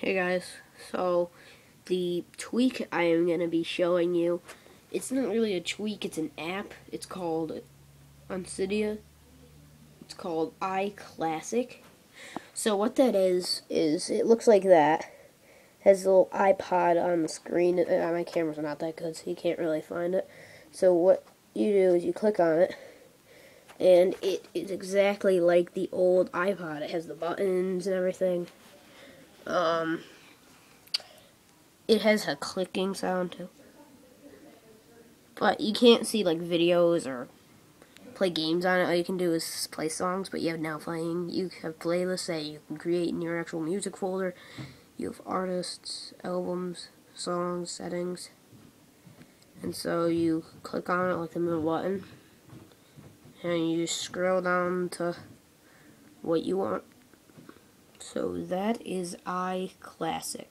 Hey guys, so the tweak I am going to be showing you, it's not really a tweak, it's an app. It's called on Cydia. It's called iClassic. So what that is, is it looks like that. Has a little iPod on the screen. Uh, my camera's not that good, so you can't really find it. So what you do is you click on it, and it is exactly like the old iPod. It has the buttons and everything. Um, it has a clicking sound too. But you can't see like videos or play games on it. All you can do is play songs, but you have now playing. You have playlists that you can create in your actual music folder. You have artists, albums, songs, settings. And so you click on it like the middle button. And you scroll down to what you want. So that is iClassic.